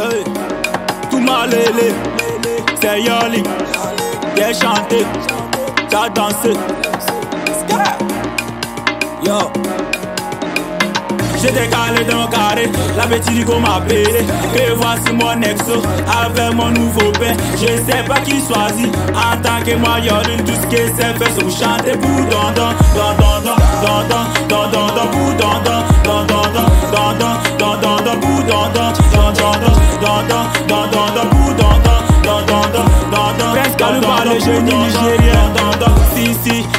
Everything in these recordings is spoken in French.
Hey. Tout malélé, c'est Yoli. Bien chanté, t'as dansé. Yo. J'ai décalé dans mon carré, la petite go m'a appelé Et voici mon exo, avec mon nouveau père Je sais pas qui choisit, en tant que moi Yoli Tout ce que c'est fait, c'est chanter pour don don Don don don, don don, don don don Pour don don Presque le génie Si, si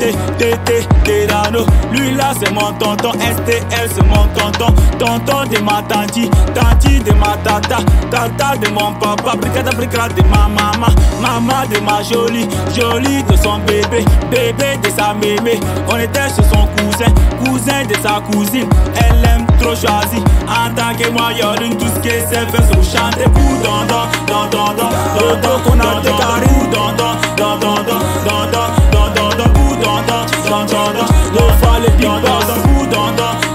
cimenté, tété, terano Lui là c'est mon tonton, STL c'est mon tonton. Tonton de ma tanti, tanti de ma tata. Tata de mon papa, bricata bricata de ma maman Maman de ma jolie, jolie de son bébé. Bébé de sa mémé, on était chez son cousin Cousin de sa cousine, elle aime trop choisir En tant que moi y'allume tout ce que c'est fait c'est chanter. Pour don don don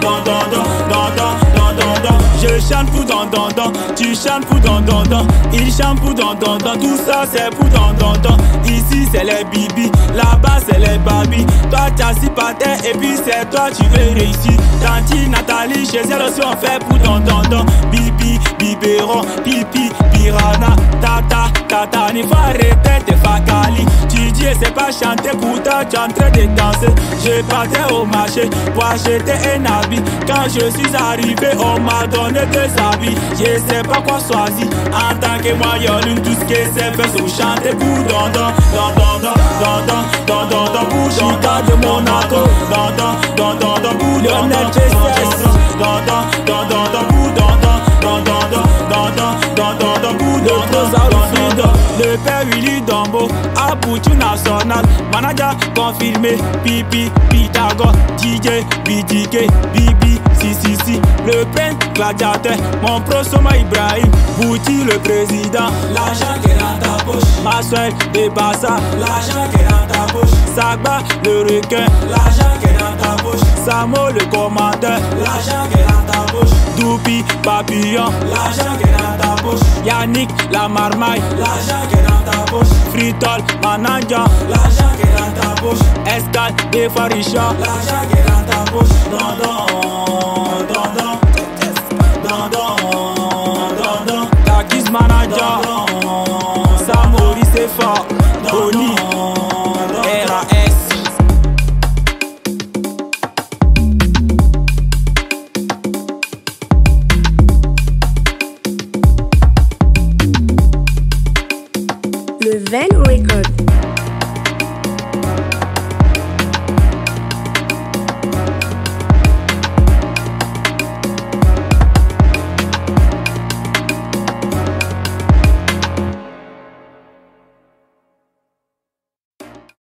don don don don don je chante pour don don tu chantes pour don don il chante pour don don tout ça c'est pour don don ici c'est les bibi là-bas c'est les babi toi tu assis par terre et puis c'est toi tu veux réussir Tanti Nathalie chez elle aussi on fait pour don don bibi biberon pipi piranha tata tata ni de fakali tu dis c'est pas chanter pourtant tu en train de danser je partais au marché pour acheter un habit quand je suis arrivé on m'a donné deux habits. Je sais pas quoi choisir en tant que y'allume tout ce que c'est fait c'est chanter pour don don don don don don don don don don pour Chica de don don don don national manager confirmé Pipi Pythagore DJ BDK Bibi CCC le prince gladiateur. Mon prosoma Ibrahim. Bouti le président. L'argent qui est dans ta poche. Ma soeur de Bassa l'argent qui est dans ta poche. Sagba le requin. L'argent qui est dans ta poche. Samo le commandeur. L'argent qui est dans ta poche. Doupi papillon. L'argent qui est dans ta poche. Yannick la marmaille. L'argent qui est dans ta poche Fritol manager. L'argent qui est dans ta poche Escal et Farisha. L'argent qui est dans ta poche Don don don don. Don don don don. Takis manager. Samori c'est fort Boni Mouven Record.